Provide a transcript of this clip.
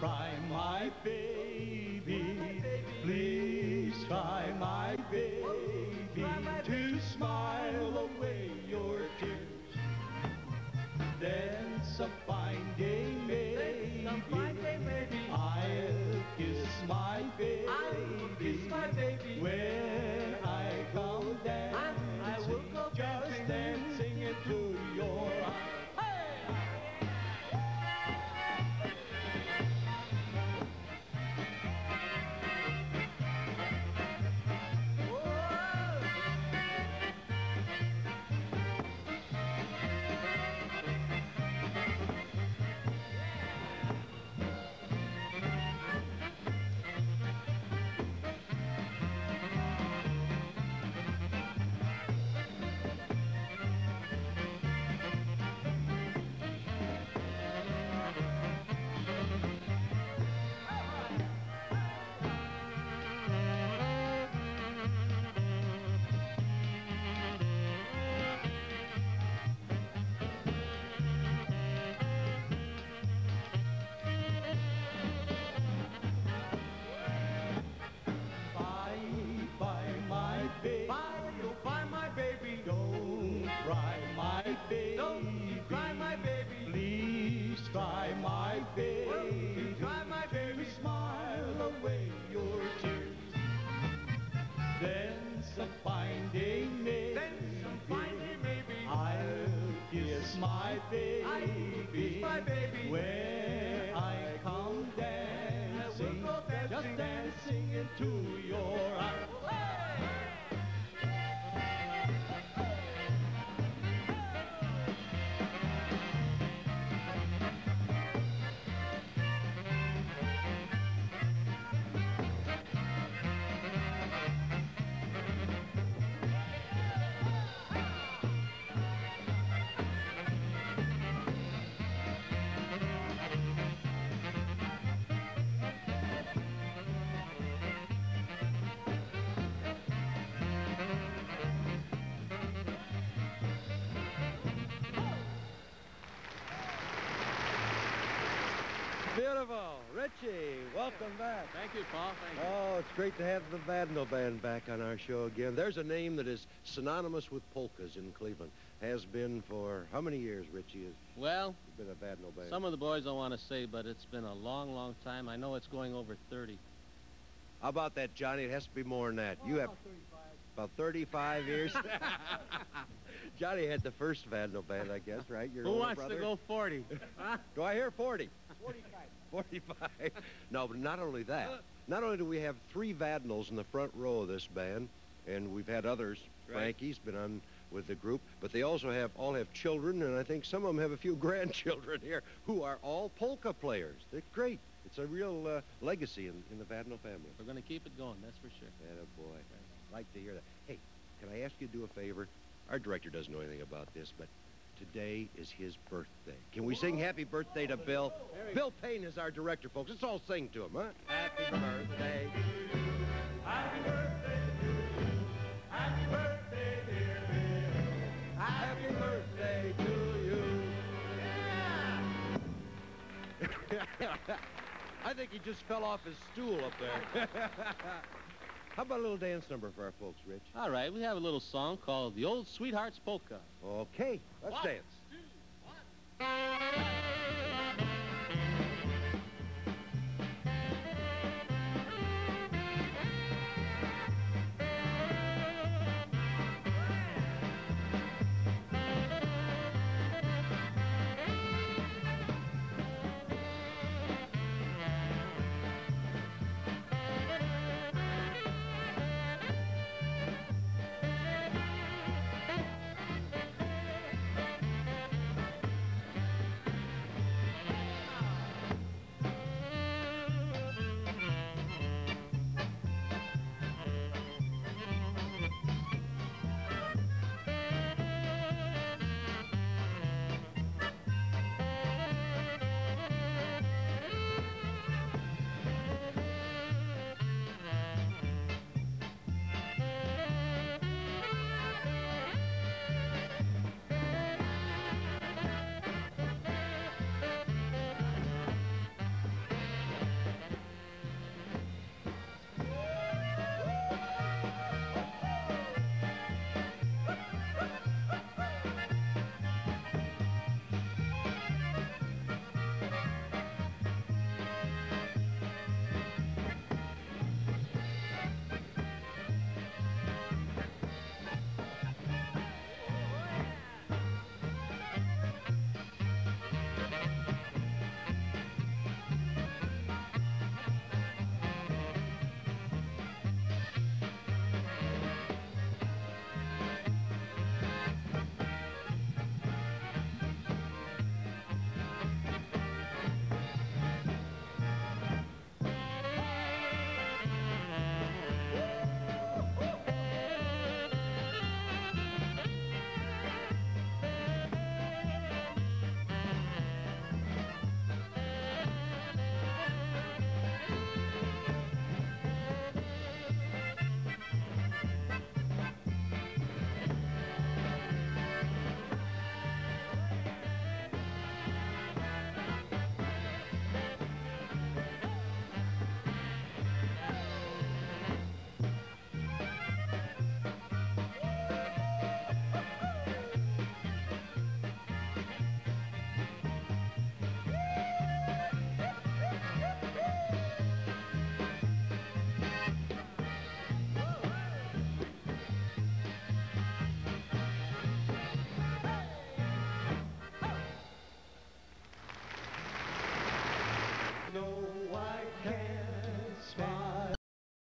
cry, my baby. Baby. Try, my baby. Smile away your tears. Then some fine day, maybe. Then some fine day, maybe. I'll kiss my baby. I'll kiss my baby. When I come dancing, go dancing. just dancing into your arms. Beautiful. Richie, welcome back. Thank you, Paul. Thank you. Oh, it's great to have the Vadnal Band back on our show again. There's a name that is synonymous with polkas in Cleveland. Has been for how many years, Richie? Has Well, been a Vadnal Band? some of the boys don't want to say, but it's been a long, long time. I know it's going over 30. How about that, Johnny? It has to be more than that. you have about 35 years. Johnny had the first Vadnal Band, I guess, right? Your Who wants brother? to go 40? Huh? Do I hear 40? 45. 45. no, but not only that. Not only do we have three Vadnals in the front row of this band, and we've had others. Right. Frankie's been on with the group, but they also have all have children, and I think some of them have a few grandchildren here who are all polka players. They're great. It's a real uh, legacy in, in the Vadnal family. We're going to keep it going, that's for sure. Atta boy. Like to hear that. Hey, can I ask you to do a favor? Our director doesn't know anything about this, but today is his birthday. Can we sing happy birthday to Bill? Bill Payne is our director, folks. Let's all sing to him, huh? Happy birthday. Happy birthday to you. Happy birthday, dear Bill. Happy birthday to you. Yeah! I think he just fell off his stool up there. How about a little dance number for our folks, Rich? All right, we have a little song called The Old Sweetheart's Polka. Okay, let's dance.